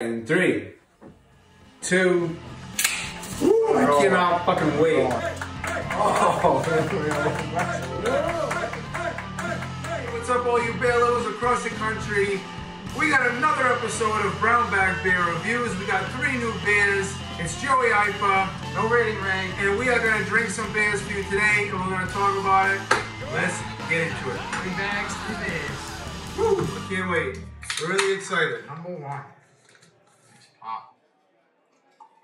In three, two, Ooh, I cannot fucking wait. Oh. What's up, all you bear lovers across the country? We got another episode of Brown Bag Beer Reviews. We got three new beers. It's Joey Ipah, No rating rank. and we are gonna drink some beers for you today, and we're gonna talk about it. Let's get into it. Three bags, three beers. Woo! I can't wait. We're really excited. Number one.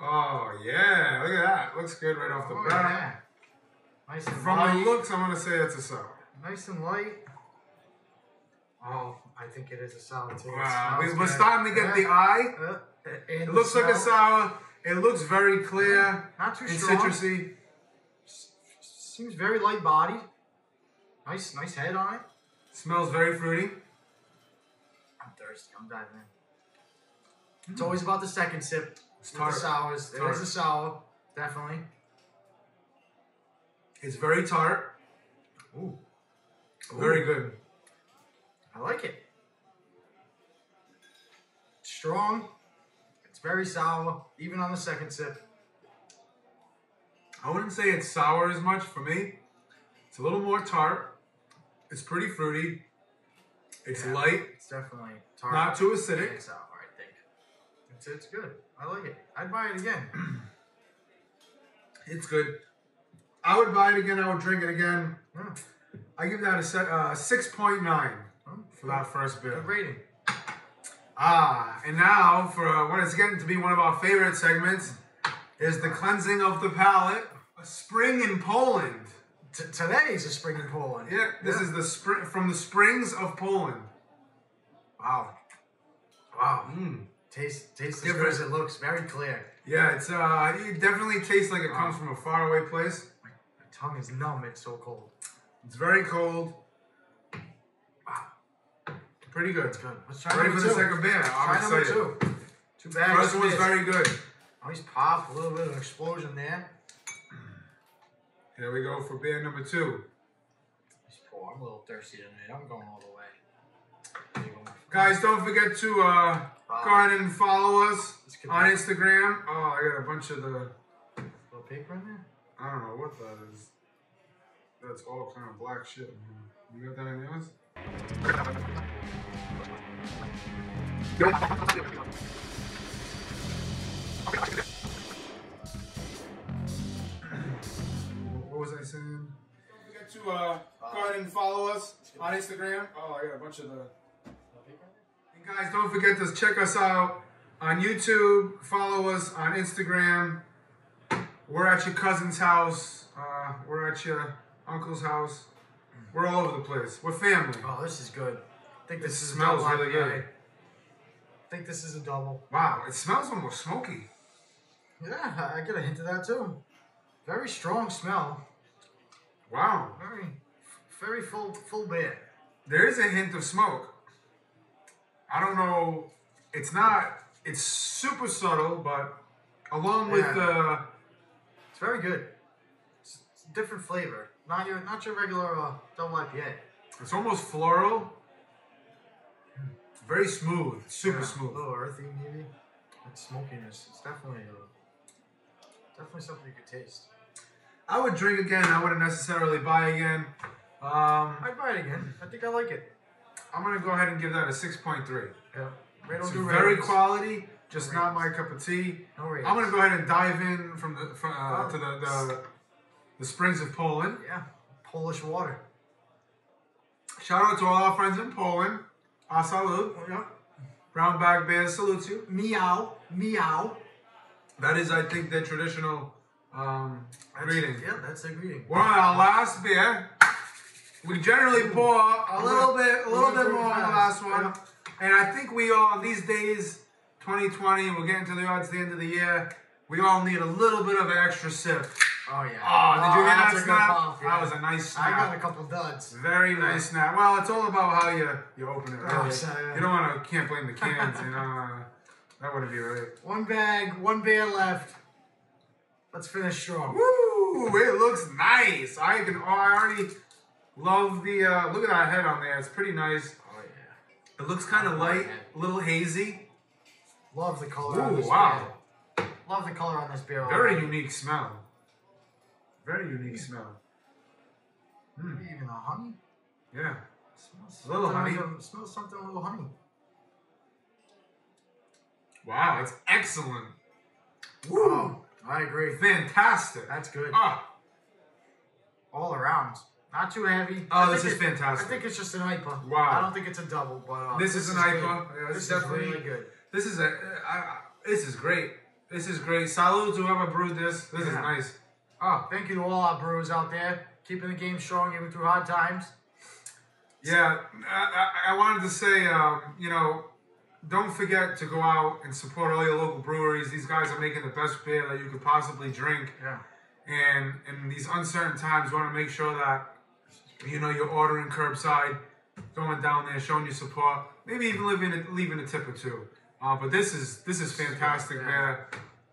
Oh yeah, look at that. Looks good right off the Oh, bat. yeah. Nice and From light. the looks, I'm gonna say it's a sour. Nice and light. Oh, I think it is a sour too. Wow, we, we're starting to get the eye. Uh, It looks like a sour. It looks very clear Not too and strong. citrusy. Seems very light bodied. Nice, nice head on it. Smells very fruity. I'm thirsty. I'm diving in. It's always about the second sip. Tart. the sours. It Tart. is a sour, definitely. It's very tart. Ooh, Very good. I like it. Strong. It's very sour, even on the second sip. I wouldn't say it's sour as much for me. It's a little more tart. It's pretty fruity. It's Yeah. light, It's definitely tart. not too acidic. sour. It's it's good. I like it. I'd buy it again. It's good. I would buy it again. I would drink it again. Hmm. I give that a set, uh, 6.9 Hmm. for that first beer. Good rating. Ah, and now for uh, what is getting to be one of our favorite segments is the cleansing of the palate. A spring in Poland. T- is a spring in Poland. Yeah, this is the spring from the springs of Poland. Wow. Wow. Mm. Taste taste as good as it looks. Very clear. Yeah, it's uh, it definitely tastes like it comes from a faraway place. My, my tongue is numb. It's so cold. It's very cold. Wow. Pretty good. It's good. Let's try Ready number for the two. second beer? I'm Try number excited. two. Two bags. First one's very good. Nice pop. A little bit of explosion there. Here we go for beer number two. Pour. I'm a little thirsty tonight. I'm going all the way. There you go, my friend. Guys, don't forget to uh, go ahead and follow us on Instagram. Oh, I got a bunch of the little paper in there. I don't know what that is. That's all kind of black shit. in here. You got that in yours? What was I saying? Don't forget to uh, go ahead and follow us on Instagram. Oh, I got a bunch of the. Little paper in there? And guys, don't forget to check us out on YouTube. Follow us on Instagram. We're at your cousin's house. Uh, we're at your uncle's house. We're all over the place. We're family. Oh, this is good. I think this It is smells really good. I think this is a double. Wow, it smells almost smoky. Yeah, I get a hint of that too. Very strong smell. Wow, Very, very full, full beer. there is a hint of smoke. I don't know. It's not. It's super subtle, but along with the It's very good. It's, it's a different flavor. Not your, not your regular uh, double IPA. It's almost floral. Very smooth, super Yeah, smooth. A little earthy, maybe. That smokiness. It's definitely, uh, definitely something you could taste. I would drink again. I wouldn't necessarily buy again. Um, I'd buy it again. I think I like it. I'm gonna go ahead and give that a 6.3. Yeah. They don't It's do very ratings. quality, just No not my cup of tea. No ratings. I'm gonna go ahead and dive in from the from, uh, Oh. to the, the the springs of Poland. Yeah. Polish water. Shout out to all our friends in Poland. A salute. Yeah. Brown bag bears salute you. Meow. Meow. That is, I think, the traditional um, That's- greeting. Yeah, that's a greeting. We're on our last beer. We generally pour a little bit, a little bit more on the last one. And I think we all, these days, 2020, we're getting to the odds the end of the year, we all need a little bit of an extra sip. Oh, yeah. Oh, did you hear that snap? pump, That was a nice snap. I got a couple duds. Very nice snap. Well, it's all about how you you open it. Oh, yeah. You don't want to can't blame the cans. You know, uh, that wouldn't be right. One bag, one beer left. Let's finish strong. Woo! It looks nice. I can. Oh, I already love the. Uh, look at that head on there. It's pretty nice. Oh, yeah. It looks kind of light, a little hazy. Love the color on this wow. beer. Love the color on this beer. Very already. unique smell. Very unique smell. Mm, Maybe even a honey. yeah. Smells A little honey. a- Smells something a little honey. Wow, it's excellent. Oh, I agree. Fantastic. That's good. Ah, All around. Not too heavy. Oh, I this is it- fantastic. I think it's just an IPA. Wow. I don't think it's a double, but uh, This is an. IPA. Yeah, this it's is definitely- really good. this is a. I, I, this is great. This is great. Salute to whoever brewed this. This is nice. Ah, Thank you to all our brewers out there, keeping the game strong even through hard times. Yeah, I, I, I wanted to say, um, you know, don't forget to go out and support all your local breweries. These guys are making the best beer that you could possibly drink. Yeah. And in these uncertain times, you want to make sure that, you know, you're ordering curbside, going down there, showing your support, maybe even leaving a, leaving a tip or two. Uh, but this is this is fantastic Yeah.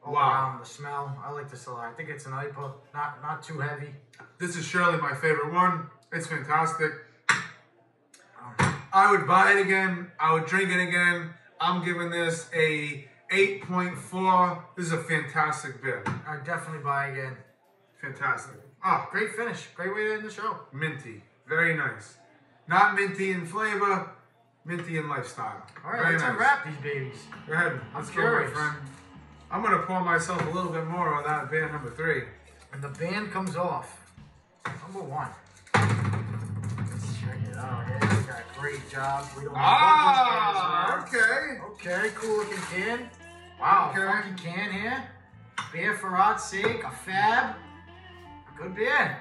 All Wow. around the smell. I like this a lot. I think it's an IPA, not not too heavy. This is surely my favorite one. It's fantastic. Um, I would buy it again. I would drink it again. I'm giving this a 8.4. This is a fantastic beer. I definitely buy again. Fantastic. Ah, Great finish. Great way to end the show. minty. Very nice. Not minty in flavor, minty in lifestyle. All right, Very let's nice. unwrap these babies. Go ahead. Let's go, my friend. I'm going to pour myself a little bit more on that band number three. And the band comes off. Number one. Let's check it out. Yeah, you got a great job. We don't Ah, what this band is. okay. Okay, cool looking can. Wow, Okay. funky can here. Beer for God's sake, a fab. Good beer.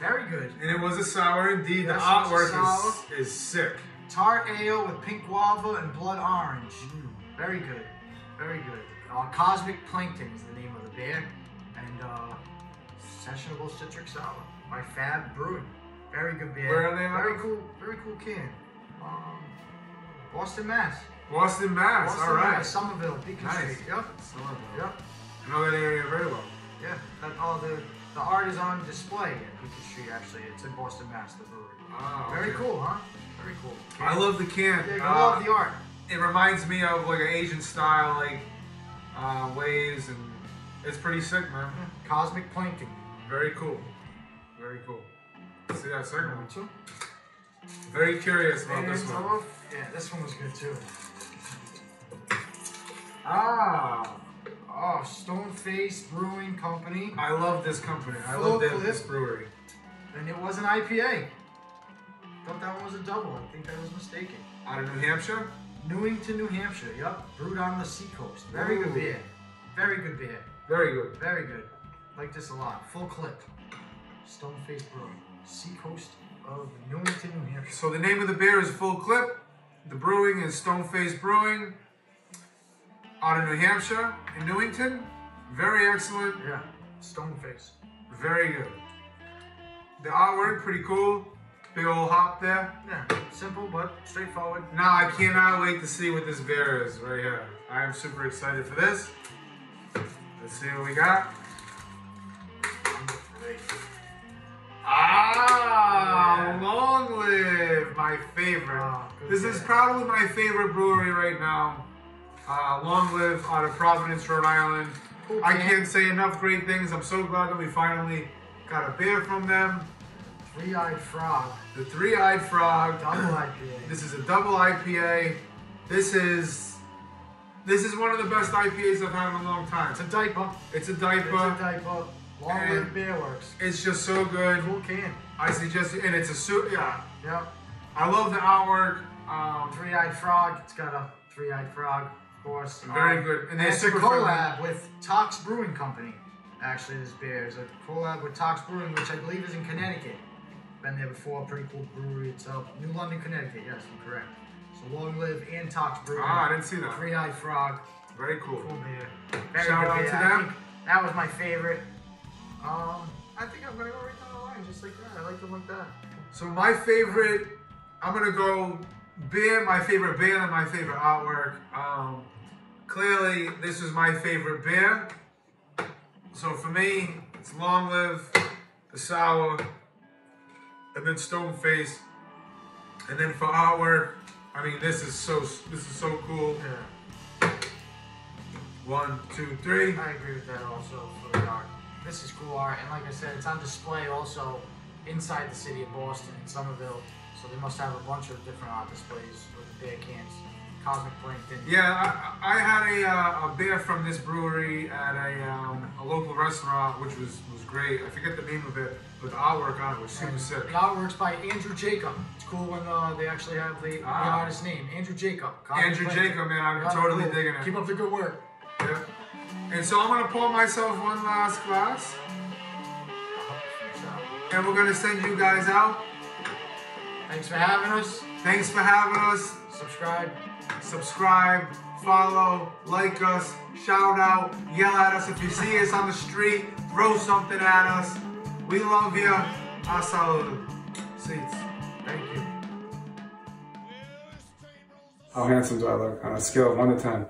Very good. And it was a sour indeed. Yes, the artwork is, is sick. Tart ale with pink guava and blood orange. Very good. Very good. Uh, Cosmic Plankton is the name of the beer. And uh, Sessionable Citric Sour by Fab Brewing. Very good beer. Where are they Very cool. Very cool can. Um, Boston, Mass. Boston, Mass. Boston, All right. Mass. Somerville, Beacon Nice. Street. Yep. Somerville. Yep. I know that area very well. Yeah. That, oh, the the art is on display at Beacon Street. Actually, it's in Boston, Mass. The brewery. Oh, Very okay. cool, huh? Very cool. I love the can. Yeah, you Uh, love the art. it reminds me of like an Asian style, like uh, waves, and it's pretty sick, man. Cosmic Plankton. Very cool. Very cool. See that second Number one? two. Very curious about And this one. Yeah, this one was good too. Ah, Oh, Stoneface Brewing Company. I love this company. I Full love this, this brewery. And it was an IPA. Thought that one was a double. I think I was mistaken. Out of New Hampshire. Newington, New Hampshire. Yup. Brewed on the seacoast. Very Ooh. good beer. Very good beer. Very good. Very good. Like this a lot. Full clip. Stoneface Brewing. Seacoast of Newington, New Hampshire. So the name of the beer is Full Clip. The brewing is Stoneface Brewing. Out of New Hampshire in Newington. Very excellent. Yeah. Stoneface. Very good. The artwork, pretty cool. Big old hop there. Yeah. Simple but straightforward. Now I cannot wait to see what this beer is right here. I am super excited for this. Let's see what we got. Ah, Yeah. Long Live, my favorite. Good this is probably my favorite brewery right now. Uh, Long Live out of Providence, Rhode Island. Cool I can. can't say enough great things. I'm so glad that we finally got a beer from them. Three-eyed frog. The Three Eyed Frog. Double IPA. This is a double IPA. This is this is one of the best IPAs I've had in a long time. It's a DIPA. It's a DIPA. It's a DIPA. Long And- live Beer Works. It's just so good. Cool can. I suggest and it's a suit. Yeah, Yep. I love the artwork. Um, Three-eyed frog. It's got a three-eyed frog, of course. Very Um, good. And it's a collab with Tox Brewing Company. Actually, this beer is a collab with Tox Brewing, which I believe is in Connecticut. Been there before. Pretty cool brewery itself. New London, Connecticut. Yes, I'm correct. So long live and Tox Brewing. ah, I didn't see that. Three-eyed frog. Very cool. Cool beer. Very Shout out beer. to them. that was my favorite. Um, I think I'm gonna go right down the line, just like that. I like them like that. So my favorite, I'm gonna go beer. My favorite beer and my favorite artwork. Um, clearly, this is my favorite beer. So for me, it's Long Live, the sour, and then Stoneface, and then for artwork, I mean this is so this is so cool. Yeah. One, two, three. I agree with that also for the art. This is cool art, and like I said, it's on display also inside the city of Boston in Somerville. So they must have a bunch of different art displays with the bear cans. Cosmic Plankton. Yeah, I, I had a, uh, a beer from this brewery at a, um, a local restaurant, which was, was great. I forget the name of it, but the artwork on it was super And sick. The artwork's by Andrew Jacob. It's cool when uh, they actually have the, the Ah. artist name, Andrew Jacob. Cosmic Andrew Plankton. Jacob, man, I'm totally cool. digging it. Keep up the good work. Yeah. And so I'm gonna pour myself one last glass, and we're gonna send you guys out. Thanks for having us. Thanks for having us. Subscribe. Subscribe, follow, like us, shout out, yell at us if you see us on the street. Throw something at us. We love you. Hasta Seats. Thank you. How handsome do I look on a scale of one to ten?